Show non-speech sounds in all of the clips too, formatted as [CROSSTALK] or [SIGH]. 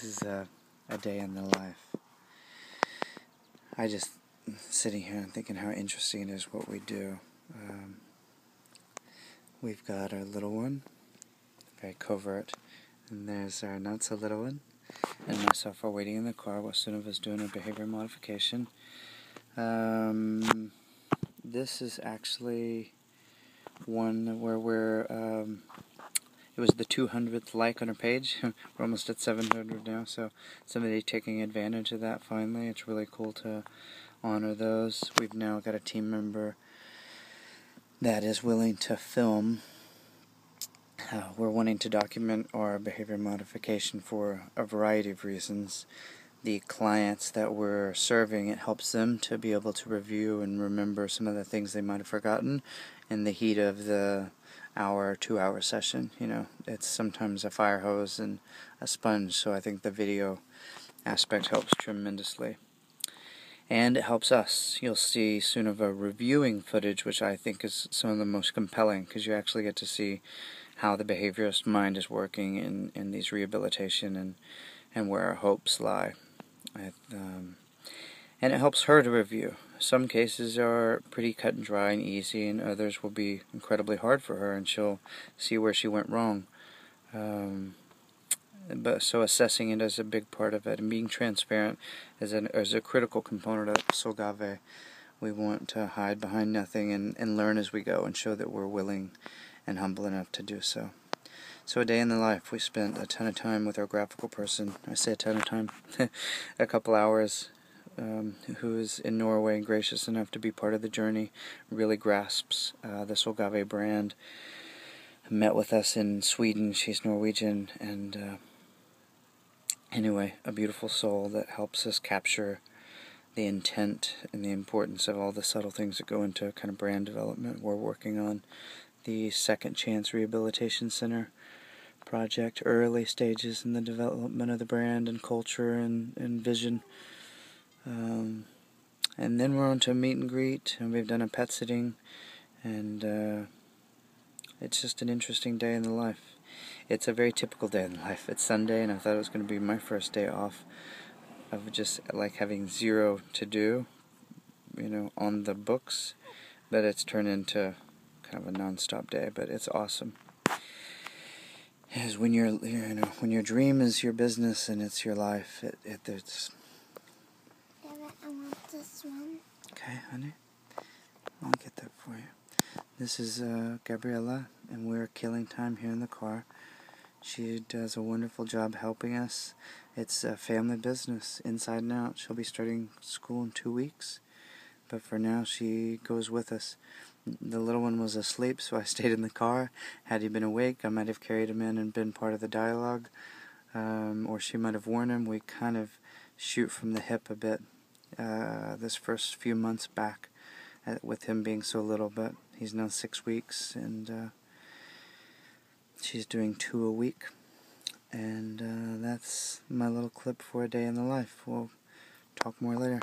This is a, a day in the life. I just sitting here and thinking how interesting it is what we do. Um, we've got our little one, very covert, and there's our not so little one, and myself are waiting in the car while Sunniva is doing a behavior modification. Um, this is actually one where we're um, it was the 200th like on our page. [LAUGHS] We're almost at 700 now, so somebody taking advantage of that finally. It's really cool to honor those. We've now got a team member that is willing to film. Uh, we're wanting to document our behavior modification for a variety of reasons. The clients that we're serving, it helps them to be able to review and remember some of the things they might have forgotten in the heat of the hour, two hour session. You know, it's sometimes a fire hose and a sponge, so I think the video aspect helps tremendously. And it helps us. You'll see soon of a reviewing footage, which I think is some of the most compelling because you actually get to see how the behaviorist mind is working in, in these rehabilitation and, and where our hopes lie. I, um, and it helps her to review. Some cases are pretty cut and dry and easy, and others will be incredibly hard for her, and she'll see where she went wrong. Um, but so assessing it is a big part of it, and being transparent is, an, is a critical component of Solgave. We want to hide behind nothing and, and learn as we go, and show that we're willing and humble enough to do so. So a day in the life, we spent a ton of time with our graphical person. I say a ton of time, [LAUGHS] a couple hours um, who is in Norway and gracious enough to be part of the journey, really grasps uh, the Solgave brand. Met with us in Sweden. She's Norwegian, and uh, anyway, a beautiful soul that helps us capture the intent and the importance of all the subtle things that go into kind of brand development. We're working on the Second Chance Rehabilitation Center project, early stages in the development of the brand and culture and, and vision. Um, and then we're on to meet and greet, and we've done a pet sitting, and uh, it's just an interesting day in the life. It's a very typical day in the life. It's Sunday, and I thought it was going to be my first day off of just like having zero to do, you know, on the books, but it's turned into kind of a non-stop day. But it's awesome. Is when your you know when your dream is your business and it's your life. It, it it's this one. Okay, honey. I'll get that for you. This is uh, Gabriella, and we're killing time here in the car. She does a wonderful job helping us. It's a family business, inside and out. She'll be starting school in two weeks, but for now she goes with us. The little one was asleep, so I [LAUGHS] stayed in the car. Had he been awake, I might have carried him in and been part of the dialogue, um, or she might have warned him. We kind of shoot from the hip a bit uh, this first few months back at, uh, with him being so little, but he's now six weeks and uh, she's doing two a week. And uh, that's my little clip for a day in the life. We'll talk more later.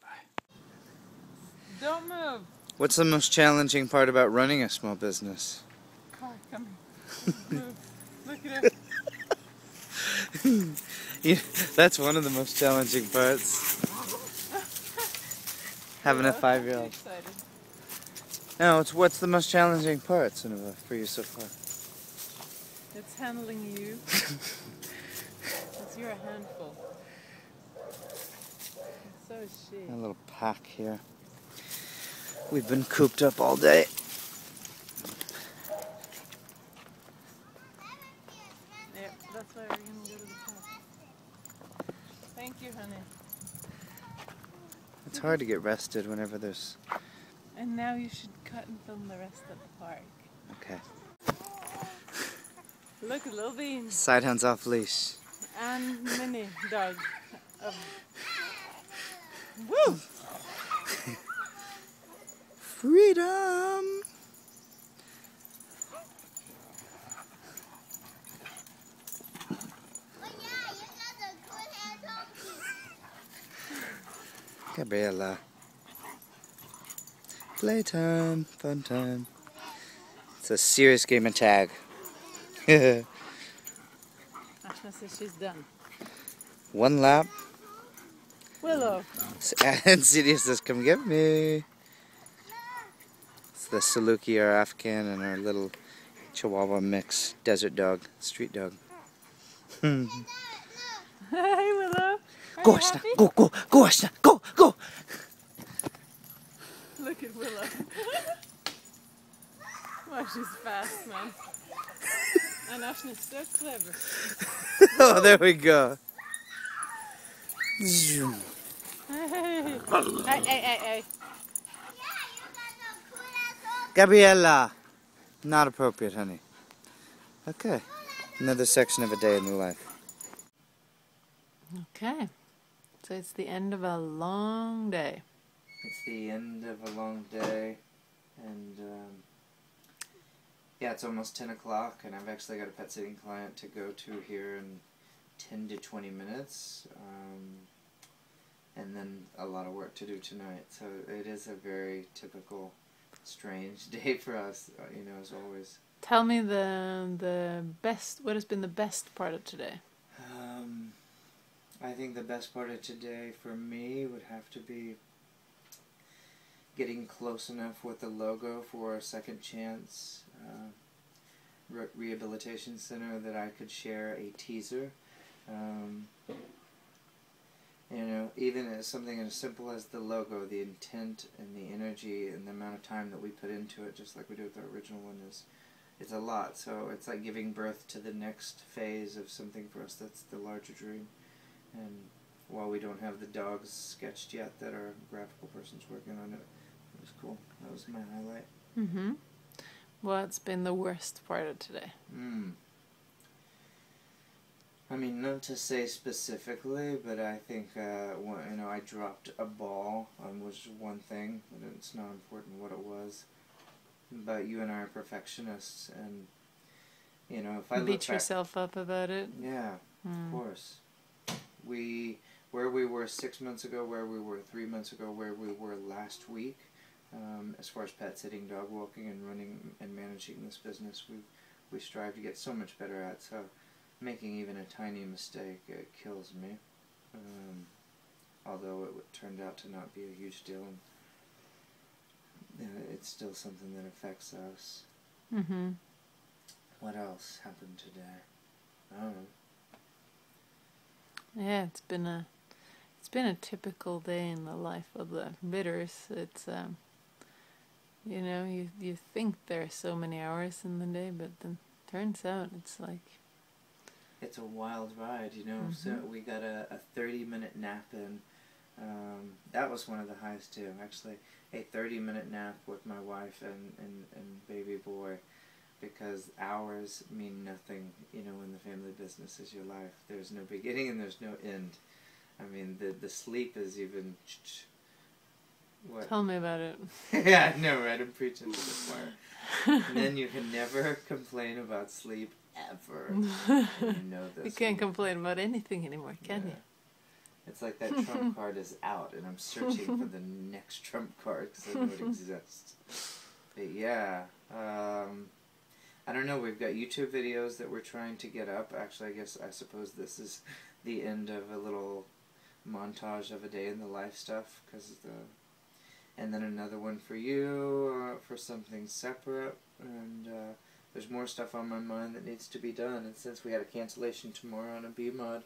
Bye. Don't move. What's the most challenging part about running a small business? Car, come here. [LAUGHS] Look at it. [LAUGHS] yeah, that's one of the most challenging parts. Having a five-year-old. No, it's what's the most challenging part, Sunniva, for you so far? It's handling you. [LAUGHS] you're a handful. so is she. A little pack here. We've been cooped up all day. Yep, that's why we're gonna go to the park. Thank you, honey. It's hard to get rested whenever there's... And now you should cut and film the rest of the park. Okay. Look, little beans. Sighthound's off leash. And mini dog. Um, [LAUGHS] woo! Freedom! Gabriella. Playtime, fun time. It's a serious game of tag. Ashna says [LAUGHS] she's done. One lap. Willow. And Sidious says, come get me. It's the Saluki, our Afghan, and our little Chihuahua mix. Desert dog. Street dog. [LAUGHS] Hey, Willow. Go, Ashna. Go, go, go, Ashna. Go, go. Look at Willow. [LAUGHS] wow, she's fast, man. And Ashna's so clever. [LAUGHS] oh, there we go. Zoom. Hey, hey, hey, hey, hey. Gabriella. Not appropriate, honey. Okay. Another section of a day in your life. Okay. So it's the end of a long day. It's the end of a long day, and um, yeah, it's almost 10 o'clock, and I've actually got a pet sitting client to go to here in 10 to 20 minutes, um, and then a lot of work to do tonight. So it is a very typical, strange [LAUGHS] day for us, uh, you know, as always. Tell me the the best. What has been the best part of today? I think the best part of today for me would have to be getting close enough with the logo for a second chance uh, re- rehabilitation center that I could share a teaser. Um, you know, even as something as simple as the logo, the intent and the energy and the amount of time that we put into it, just like we did with the original one, is it's a lot. So it's like giving birth to the next phase of something for us that's the larger dream. And while we don't have the dogs sketched yet, that our graphical person's working on it, it was cool. That was my highlight. Mm-hmm. What's been the worst part of today? Mm. I mean, not to say specifically, but I think uh, one, you know I dropped a ball um, was one thing. and It's not important what it was, but you and I are perfectionists, and you know if I look Beat back, yourself up about it. yeah, Hmm. of course, we where we were six months ago, where we were three months ago, where we were last week, um, as far as pet sitting, dog walking, and running and managing this business, we we strive to get so much better at. So making even a tiny mistake it kills me. Um, although it turned out to not be a huge deal, and it's still something that affects us. Mm-hmm. What else happened today? I don't know. Yeah, it's been a it's been a typical day in the life of the bitters. It's um you know, you you think there are so many hours in the day, but then turns out it's like It's a wild ride, you know. So Mhm. we got a, a thirty minute nap in. Um, that was one of the highs too. Actually, a thirty minute nap with my wife and, and, and baby boy, because hours mean nothing. You know, when the family business is your life, there's no beginning and there's no end. I mean, the the sleep is even. What? tell me about it. [LAUGHS] yeah, I know, right? I'm preaching to the choir. And then you can never [LAUGHS] complain about sleep ever. [LAUGHS] You know this. you can't complain about anything anymore, can Yeah. It's like that trump card is out, and I'm searching for the next trump card because I know it exists. But yeah, um, I don't know. We've got YouTube videos that we're trying to get up. Actually, I guess I suppose this is the end of a little montage of a day in the life stuff because the, and then another one for you uh, for something separate and. Uh, there's more stuff on my mind that needs to be done, and since we had a cancellation tomorrow on a B mod,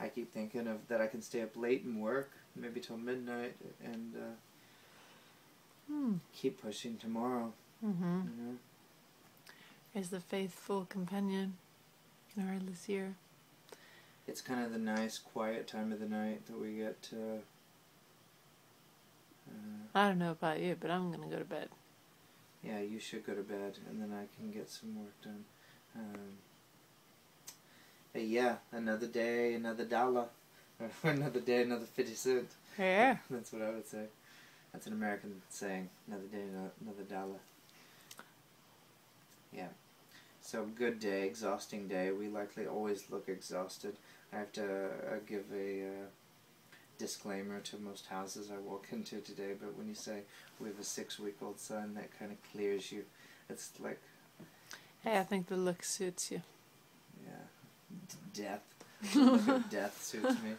I keep thinking of that I can stay up late and work, maybe till midnight, and uh, Hmm. keep pushing tomorrow. Mm-hmm. You know, Is the faithful companion in our this year. it's kind of the nice, quiet time of the night that we get to. Uh, I don't know about you, but I'm gonna go to bed. yeah, you should go to bed, and then I can get some work done. Um, but yeah, another day, another dollar. [LAUGHS] another day, another 50 cent. Yeah. [LAUGHS] That's what I would say. That's an American saying. Another day, another dollar. Yeah. So good day, exhausting day. We likely always look exhausted. I have to uh, give a uh, disclaimer to most houses I walk into today, but when you say we have a six-week-old son, that kind of clears you. It's like, Hey, I think the look suits you. yeah, d- death. [LAUGHS] The look of death suits me.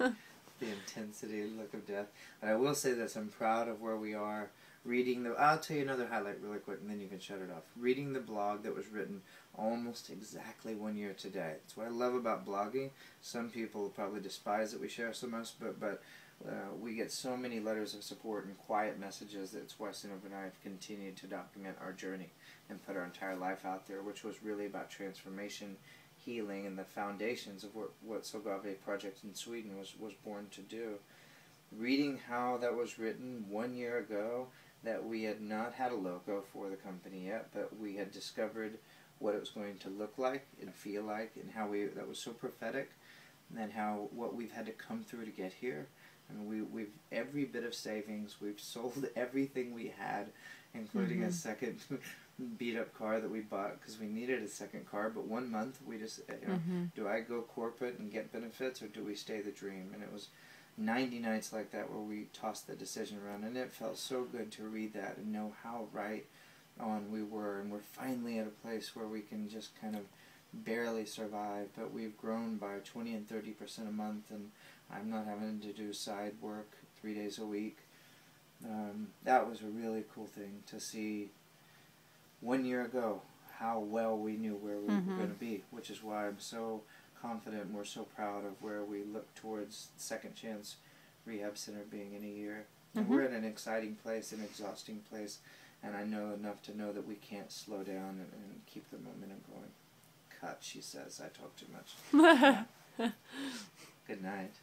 The intensity, look of death. But I will say this: I'm proud of where we are. Reading the, I'll tell you another highlight really quick, and then you can shut it off. Reading the blog that was written almost exactly one year today. That's what I love about blogging. Some people probably despise that we share so much, but but uh, we get so many letters of support and quiet messages. That's why and I have continued to document our journey and put our entire life out there, which was really about transformation, healing, and the foundations of what, what Solgave Project in Sweden was, was born to do. Reading how that was written one year ago, that we had not had a logo for the company yet, but we had discovered what it was going to look like and feel like, and how we that was so prophetic, and then how what we've had to come through to get here. And we, we've every bit of savings, we've [LAUGHS] sold everything we had, including Mhm. a second [LAUGHS] beat up car that we bought because we needed a second car. But one month we just, you know, hmm do I go corporate and get benefits or do we stay the dream? And it was 90 nights like that where we tossed the decision around, and it felt so good to read that and know how right on we were. And we're finally at a place where we can just kind of barely survive, but we've grown by 20 and 30% a month, and I'm not having to do side work three days a week. Um, that was a really cool thing to see one year ago how well we knew where we Mhm. were going to be, which is why I'm so confident and we're so proud of where we look towards Second Chance Rehab Center being in a year. And Mhm. we're in an exciting place, an exhausting place, and I know enough to know that we can't slow down and, and keep the momentum going. Cut, she says. I talk too much. [LAUGHS] Good night.